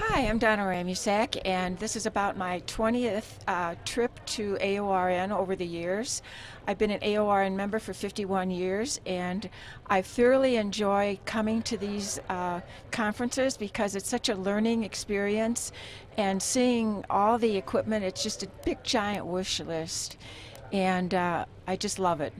Hi, I'm Donna Ramusack, and this is about my 20th uh, trip to AORN over the years. I've been an AORN member for 51 years, and I thoroughly enjoy coming to these uh, conferences because it's such a learning experience and seeing all the equipment. It's just a big, giant wish list, and uh, I just love it.